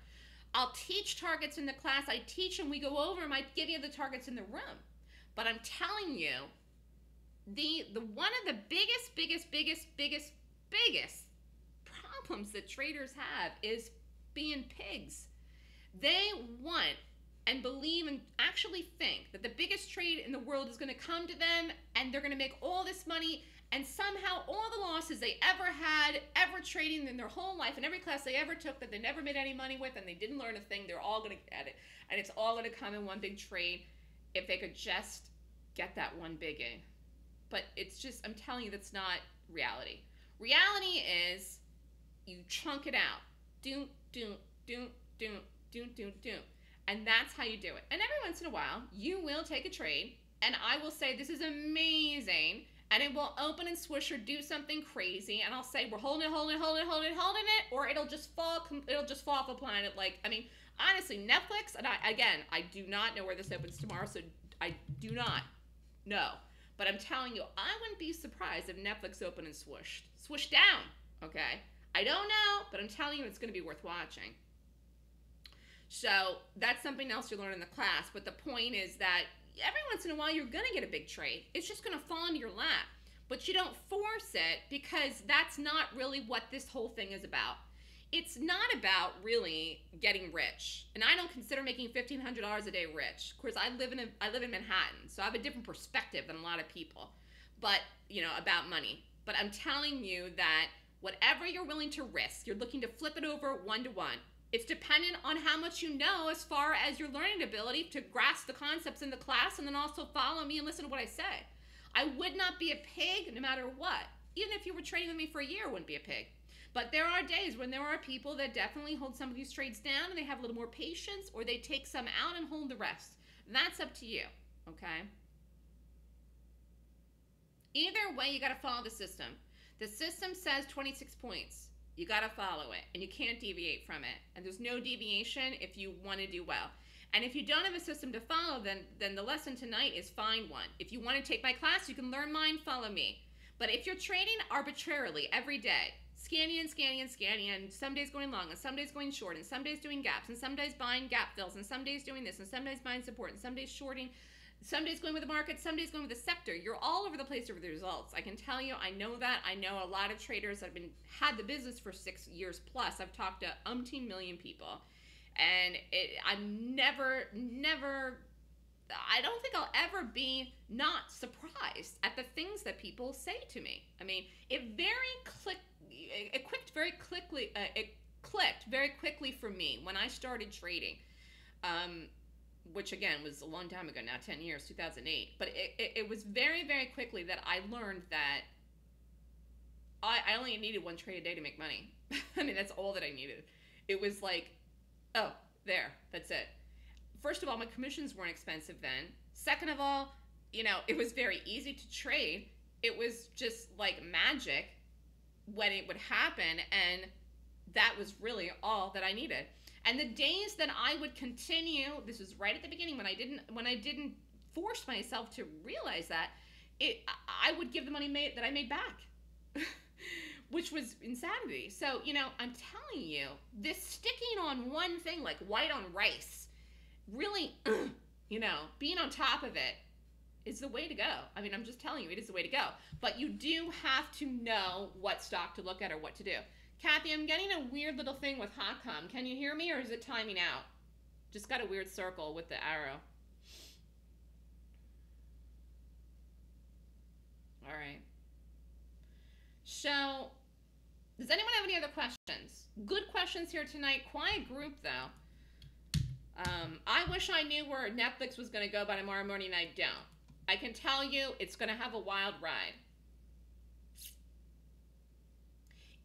I'll teach targets in the class. I teach and we go over them. I give you the targets in the room. But I'm telling you, the the one of the biggest, biggest, biggest, biggest, biggest problems that traders have is being pigs. They want and believe and actually think that the biggest trade in the world is going to come to them and they're going to make all this money and somehow all the losses they ever had ever trading in their whole life and every class they ever took that they never made any money with and they didn't learn a thing they're all going to get it. And it's all going to come in one big trade if they could just get that one big in but it's just i'm telling you that's not reality. Reality is you chunk it out. Doom doom doom doom doom doom doom. And that's how you do it. And every once in a while, you will take a trade, and I will say, This is amazing. And it will open and swish or do something crazy, and I'll say we're holding it, holding it, holding it, holding it, holding it, or it'll just fall. It'll just fall off the planet. Like I mean, honestly, Netflix. And I again, I do not know where this opens tomorrow, so I do not know. But I'm telling you, I wouldn't be surprised if Netflix opened and swooshed, swooshed down. Okay, I don't know, but I'm telling you, it's going to be worth watching. So that's something else you learn in the class. But the point is that every once in a while you're going to get a big trade. It's just going to fall into your lap. But you don't force it because that's not really what this whole thing is about. It's not about really getting rich. And I don't consider making $1500 a day rich. Of course, I live in a, I live in Manhattan, so I have a different perspective than a lot of people. But, you know, about money. But I'm telling you that whatever you're willing to risk, you're looking to flip it over one to one it's dependent on how much you know as far as your learning ability to grasp the concepts in the class and then also follow me and listen to what I say. I would not be a pig no matter what. Even if you were trading with me for a year, I wouldn't be a pig. But there are days when there are people that definitely hold some of these trades down and they have a little more patience or they take some out and hold the rest. That's up to you, okay? Either way, you got to follow the system. The system says 26 points. You got to follow it and you can't deviate from it. And there's no deviation if you want to do well. And if you don't have a system to follow, then then the lesson tonight is find one. If you want to take my class, you can learn mine, follow me. But if you're trading arbitrarily every day, scanning and scanning and scanning, and some days going long, and some days going short, and some days doing gaps, and some days buying gap fills, and some days doing this, and some days buying support, and some days shorting, some days going with the market, some days going with the sector. You're all over the place over the results. I can tell you, I know that. I know a lot of traders that have been had the business for six years plus. I've talked to umpteen million people, and it, I'm never, never. I don't think I'll ever be not surprised at the things that people say to me. I mean, it very click, it clicked very quickly. Uh, it clicked very quickly for me when I started trading Um, which again was a long time ago now 10 years 2008 but it, it, it was very very quickly that i learned that I, I only needed one trade a day to make money. I mean that's all that i needed. It was like oh there that's it. First of all my commissions weren't expensive then. Second of all you know it was very easy to trade. It was just like magic when it would happen and that was really all that i needed and the days that I would continue, this was right at the beginning when I didn't when I didn't force myself to realize that, it I would give the money made that I made back. which was insanity. So, you know, I'm telling you, this sticking on one thing like white on rice, really, you know, being on top of it is the way to go. I mean, I'm just telling you, it is the way to go. But you do have to know what stock to look at or what to do. Kathy, I'm getting a weird little thing with HotCom. Can you hear me or is it timing out? Just got a weird circle with the arrow. All right. So, does anyone have any other questions? Good questions here tonight. Quiet group, though. Um, I wish I knew where Netflix was going to go by tomorrow morning. I don't. I can tell you it's going to have a wild ride.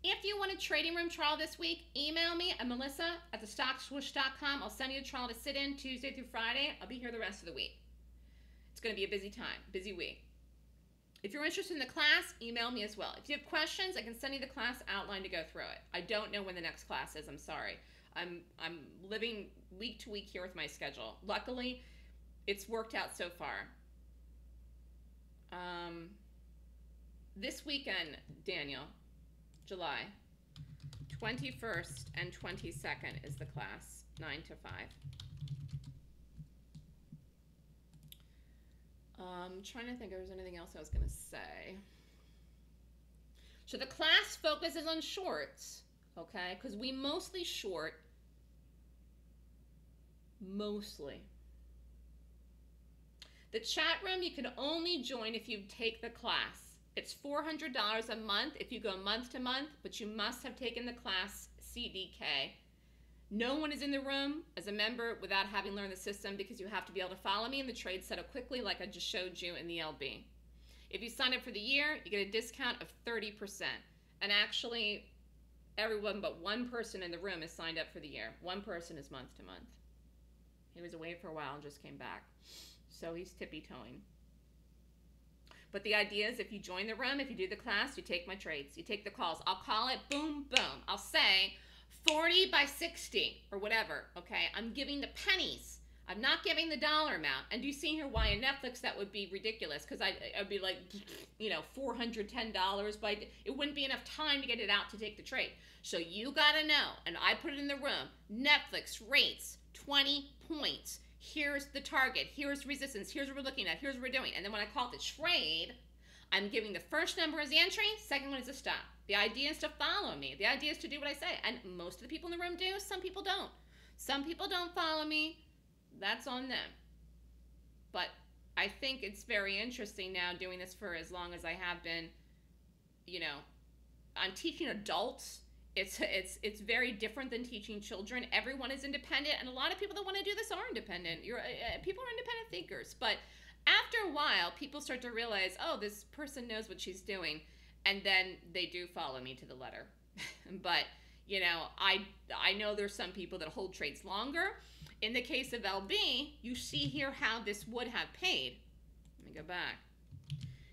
If you want a trading room trial this week, email me at melissa at thestockswoosh.com. I'll send you a trial to sit in Tuesday through Friday. I'll be here the rest of the week. It's going to be a busy time, busy week. If you're interested in the class, email me as well. If you have questions, I can send you the class outline to go through it. I don't know when the next class is. I'm sorry. I'm I'm living week to week here with my schedule. Luckily, it's worked out so far. Um, this weekend, Daniel, July. 21st and 22nd is the class, 9 to 5. Um, trying to think if there's anything else I was going to say. So the class focuses on shorts, okay? Because we mostly short, mostly. The chat room you can only join if you take the class. It's $400 a month if you go month to month, but you must have taken the class CDK. No one is in the room as a member without having learned the system because you have to be able to follow me in the trade setup quickly like I just showed you in the LB. If you sign up for the year, you get a discount of 30%. And actually, everyone but one person in the room is signed up for the year. One person is month to month. He was away for a while and just came back. So he's tippy toeing. But the idea is if you join the room, if you do the class, you take my trades, you take the calls. I'll call it boom, boom. I'll say 40 by 60 or whatever. Okay. I'm giving the pennies. I'm not giving the dollar amount. And do you see here why in Netflix that would be ridiculous? Because I'd be like, you know, $410 but it wouldn't be enough time to get it out to take the trade. So you got to know, and I put it in the room, Netflix rates 20 points here's the target, here's resistance, here's what we're looking at, here's what we're doing. And then when I call it the trade, I'm giving the first number as the entry, second one is a stop. The idea is to follow me. The idea is to do what I say. And most of the people in the room do, some people don't. Some people don't follow me. That's on them. But I think it's very interesting now doing this for as long as I have been. You know, I'm teaching adults it's it's it's very different than teaching children. Everyone is independent, and a lot of people that want to do this are independent. You're uh, uh, people are independent thinkers, but after a while, people start to realize, oh, this person knows what she's doing, and then they do follow me to the letter. but you know, I I know there's some people that hold trades longer. In the case of LB, you see here how this would have paid. Let me go back.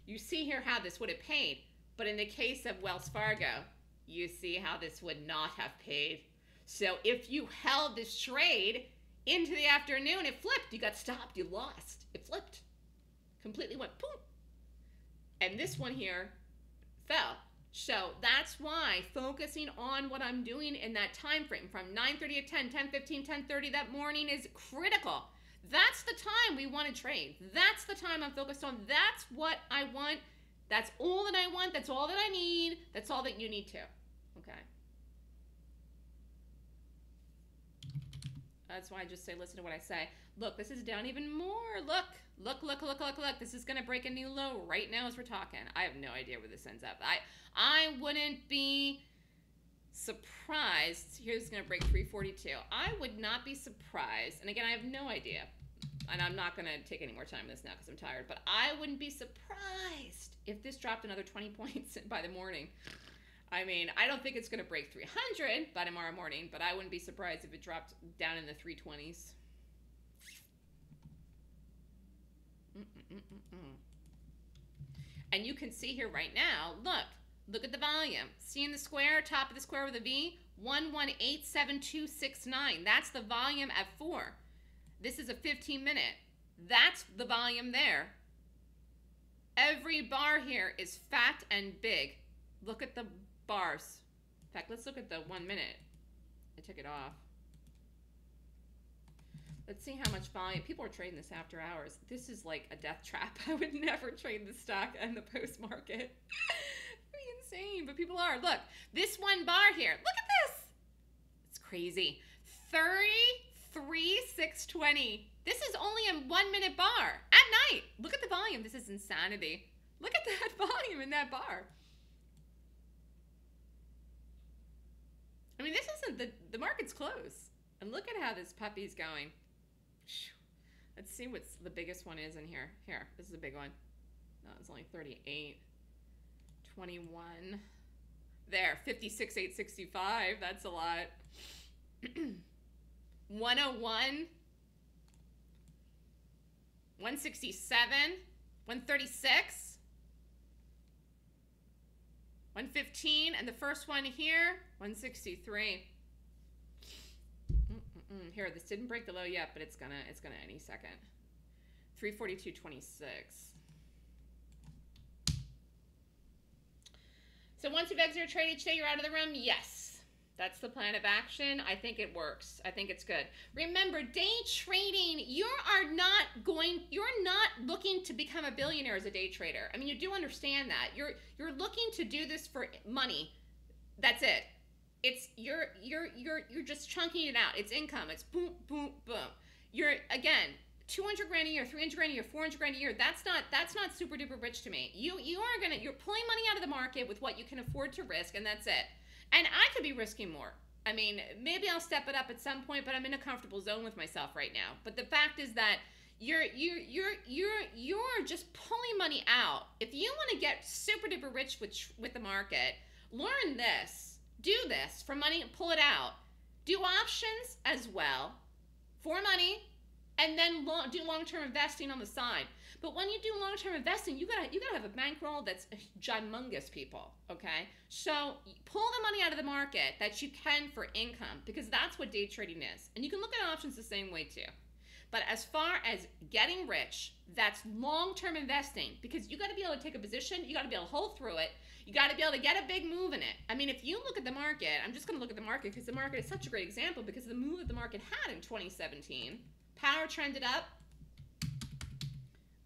You see here how this would have paid, but in the case of Wells Fargo, you see how this would not have paid. So if you held this trade into the afternoon, it flipped. You got stopped. You lost. It flipped. Completely went boom. And this one here fell. So that's why focusing on what I'm doing in that time frame from 9:30 to 10, 10 15, 10 30 that morning is critical. That's the time we want to trade. That's the time I'm focused on. That's what I want. That's all that I want. That's all that I need. That's all that you need to. Okay. That's why I just say, listen to what I say. Look, this is down even more. Look, look, look, look, look, look. This is going to break a new low right now as we're talking. I have no idea where this ends up. I, I wouldn't be surprised. Here's going to break 342. I would not be surprised. And again, I have no idea. And I'm not going to take any more time on this now because I'm tired. But I wouldn't be surprised if this dropped another 20 points by the morning. I mean, I don't think it's going to break 300 by tomorrow morning, but I wouldn't be surprised if it dropped down in the 320s. Mm-mm-mm-mm. And you can see here right now, look, look at the volume. See in the square, top of the square with a V? 1187269. That's the volume at 4. This is a 15 minute. That's the volume there. Every bar here is fat and big. Look at the bars. In fact, let's look at the one minute. I took it off. Let's see how much volume. People are trading this after hours. This is like a death trap. I would never trade the stock and the post market. be insane, but people are. Look, this one bar here. Look at this. It's crazy. 33 620. This is only a one minute bar at night. Look at the volume. This is insanity. Look at that volume in that bar. I mean, this isn't the the market's close. And look at how this puppy's going. Let's see what's the biggest one is in here. Here, this is a big one. No, it's only 38. 21. There, 56, 865. That's a lot. 101. 167. 136. 115. And the first one here, 163. Mm, here, this didn't break the low yet, but it's gonna it's gonna any second. 342.26. So once you've exited trade each day, you're out of the room? Yes. That's the plan of action. I think it works. I think it's good. Remember, day trading, you are not going you're not looking to become a billionaire as a day trader. I mean, you do understand that. You're you're looking to do this for money. That's it it's you're you're you're you're just chunking it out. It's income. It's boom boom boom. You're again 200 grand a year, 300 grand a year, 400 grand a year. That's not that's not super duper rich to me. You you are gonna you're pulling money out of the market with what you can afford to risk, and that's it. And I could be risking more. I mean, maybe I'll step it up at some point, but I'm in a comfortable zone with myself right now. But the fact is that you're you're you're you're you're just pulling money out. If you want to get super duper rich with with the market, learn this do this for money pull it out. Do options as well for money and then long, do long-term investing on the side. But when you do long-term investing, you gotta you gotta have a bankroll that's humongous, people. Okay, so pull the money out of the market that you can for income because that's what day trading is, and you can look at options the same way too. But as far as getting rich, that's long-term investing because you got to be able to take a position, you got to be able to hold through it, you got to be able to get a big move in it. I mean, if you look at the market, I'm just going to look at the market because the market is such a great example because the move that the market had in 2017. Power trended up.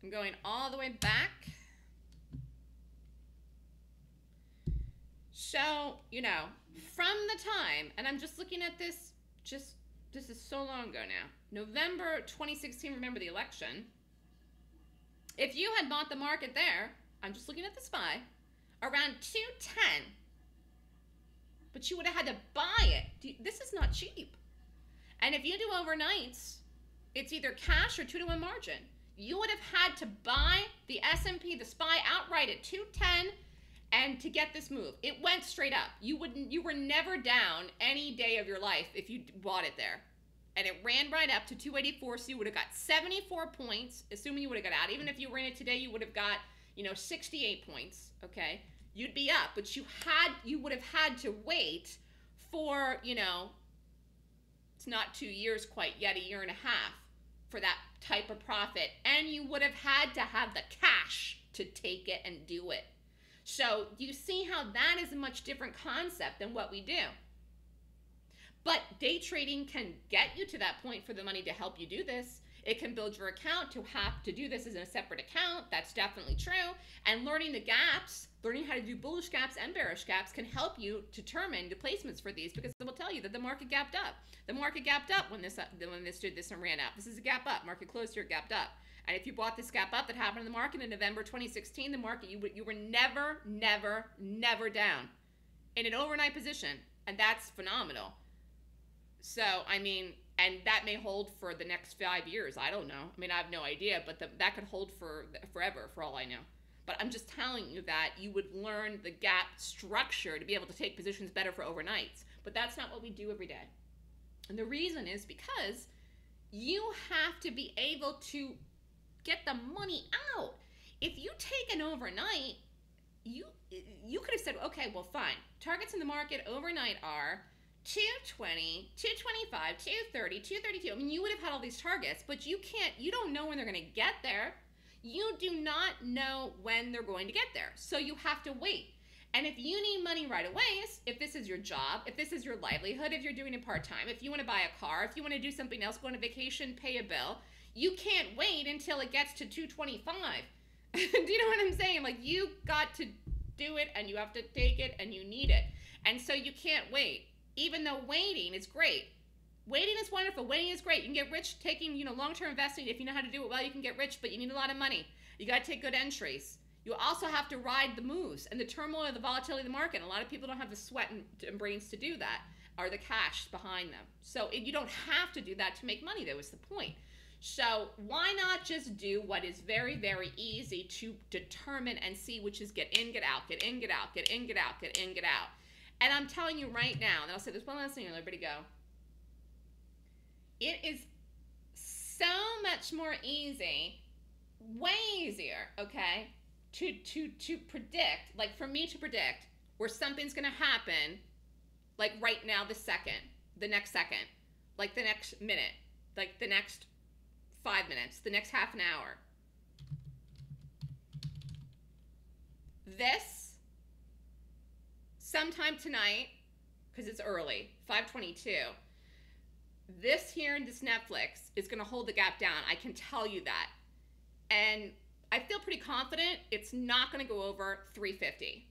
I'm going all the way back. So, you know, from the time, and I'm just looking at this, just, this is so long ago now. November 2016, remember the election. If you had bought the market there, I'm just looking at the SPY, around 210 but you would have had to buy it this is not cheap and if you do overnights it's either cash or 2 to 1 margin you would have had to buy the S&P the SPY outright at 210 and to get this move. It went straight up. You wouldn't you were never down any day of your life if you bought it there. And it ran right up to 284 so you would have got 74 points assuming you would have got out. Even if you ran it today you would have got you know 68 points okay? You'd be up, but you had you would have had to wait for, you know, it's not 2 years quite yet, a year and a half for that type of profit and you would have had to have the cash to take it and do it. So, you see how that is a much different concept than what we do. But day trading can get you to that point for the money to help you do this. It can build your account to have to do this as a separate account. That's definitely true. And learning the gaps, learning how to do bullish gaps and bearish gaps can help you determine the placements for these because it will tell you that the market gapped up. The market gapped up when this uh, when this did this and ran up. This is a gap up. Market closed here, gapped up. And if you bought this gap up that happened in the market in November 2016, the market you you were never, never, never down in an overnight position. And that's phenomenal. So, I mean, and that may hold for the next five years. I don't know. I mean, I have no idea, but the, that could hold for forever, for all I know. But I'm just telling you that you would learn the gap structure to be able to take positions better for overnights. But that's not what we do every day. And the reason is because you have to be able to get the money out. If you take an overnight, you you could have said, okay, well, fine. Targets in the market overnight are 220, 225, 230, 232. I mean, you would have had all these targets, but you can't, you don't know when they're going to get there. You do not know when they're going to get there. So you have to wait. And if you need money right away, if this is your job, if this is your livelihood, if you're doing it part time, if you want to buy a car, if you want to do something else, go on a vacation, pay a bill, you can't wait until it gets to 225. do you know what I'm saying? Like you got to do it and you have to take it and you need it. And so you can't wait. Even though waiting is great. Waiting is wonderful. Waiting is great. You can get rich taking, you know, long-term investing. If you know how to do it well, you can get rich, but you need a lot of money. You got to take good entries. You also have to ride the moves and the turmoil, the volatility of the market. A lot of people don't have the sweat and, brains to do that, or the cash behind them. So you don't have to do that to make money. That was the point. So why not just do what is very, very easy to determine and see, which is get in, get out, get in, get out, get in, get out, get in, get out. And I'm telling you right now, and I'll say this one last thing, and everybody go. It is so much more easy, way easier, okay, to to to predict, like for me to predict where something's gonna happen, like right now, the second, the next second, like the next minute, like the next five minutes, the next half an hour. This, sometime tonight, because it's early, 522, this here in this Netflix is going to hold the gap down. I can tell you that. And I feel pretty confident it's not going to go over 350.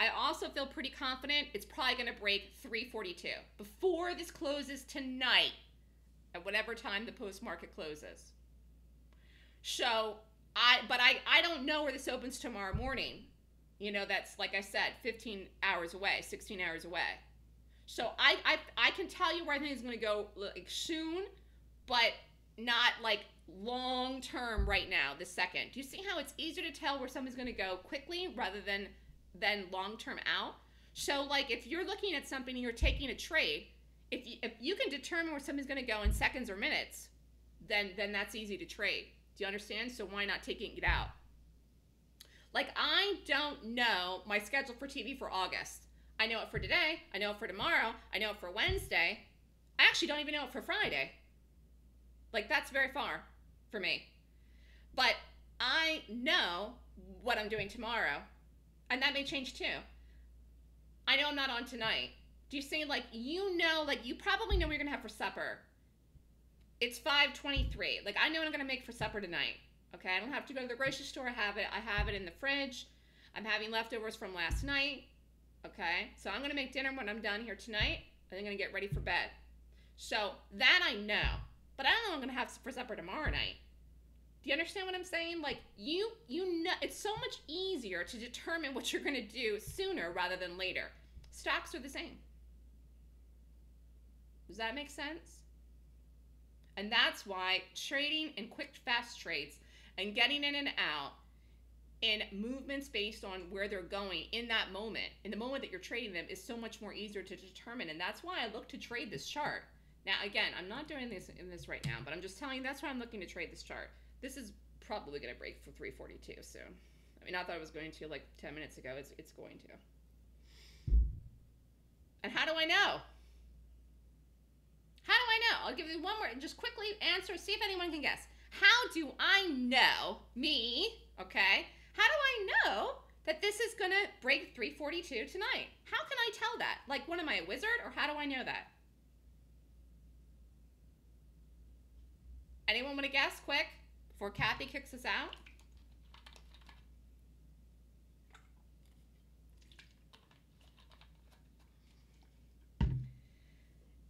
I also feel pretty confident it's probably going to break 342 before this closes tonight at whatever time the post market closes. So I, but I, I don't know where this opens tomorrow morning. You know, that's like I said, 15 hours away, 16 hours away. So I, I, I can tell you where I think it's going to go like soon, but not like long term right now. The second, do you see how it's easier to tell where something's going to go quickly rather than than long term out? So like if you're looking at something and you're taking a trade, if you, if you can determine where something's going to go in seconds or minutes, then then that's easy to trade. Do you understand? So why not taking it out? Like I don't know my schedule for TV for August. I know it for today. I know it for tomorrow. I know it for Wednesday. I actually don't even know it for Friday. Like that's very far for me. But I know what I'm doing tomorrow. And that may change too. I know I'm not on tonight. Do you see like you know like you probably know what you're gonna have for supper. It's 5:23. Like I know what I'm gonna make for supper tonight. Okay, I don't have to go to the grocery store. I have it. I have it in the fridge. I'm having leftovers from last night. Okay, so I'm gonna make dinner when I'm done here tonight. and I'm gonna get ready for bed. So that I know, but I don't know I'm gonna have for supper tomorrow night. Do you understand what I'm saying? Like you, you know, it's so much easier to determine what you're gonna do sooner rather than later. Stocks are the same. Does that make sense? And that's why trading and quick, fast trades and getting in and out in movements based on where they're going in that moment, in the moment that you're trading them, is so much more easier to determine. And that's why I look to trade this chart. Now, again, I'm not doing this in this right now, but I'm just telling you that's why I'm looking to trade this chart. This is probably going to break for 342 soon. I mean, I thought it was going to like 10 minutes ago. It's, it's going to. And how do I know? How do I know? I'll give you one more. Just quickly answer. See if anyone can guess. How do I know, me, okay? How do I know that this is going to break 342 tonight? How can I tell that? Like, what am I, a wizard? Or how do I know that? Anyone want to guess quick before Kathy kicks us out?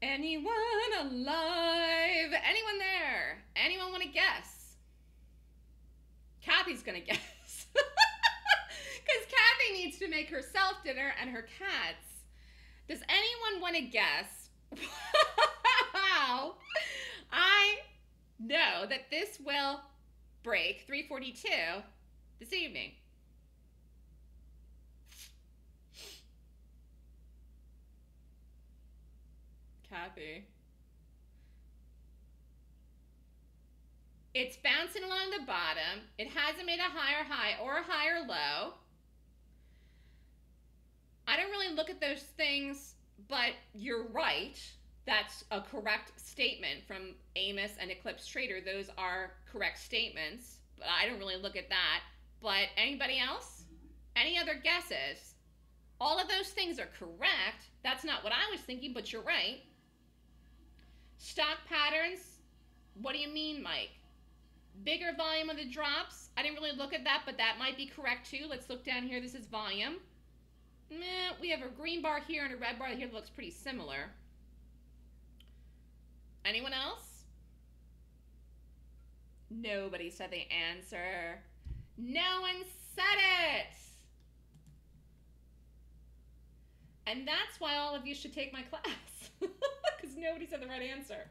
Anyone alive? Anyone there? Anyone want to guess? Kathy's going to guess. Because Kathy needs to make herself dinner and her cats. Does anyone want to guess how I know that this will break 342 this evening? Kathy. It's bouncing along the bottom. It hasn't made a higher high or a higher low. I don't really look at those things, but you're right. That's a correct statement from Amos and Eclipse Trader. Those are correct statements, but I don't really look at that. But anybody else? Any other guesses? All of those things are correct. That's not what I was thinking, but you're right. Stock patterns. What do you mean, Mike? Bigger volume of the drops. I didn't really look at that, but that might be correct too. Let's look down here. This is volume. We have a green bar here and a red bar here that looks pretty similar. Anyone else? Nobody said the answer. No one said it. And that's why all of you should take my class. Because nobody said the right answer.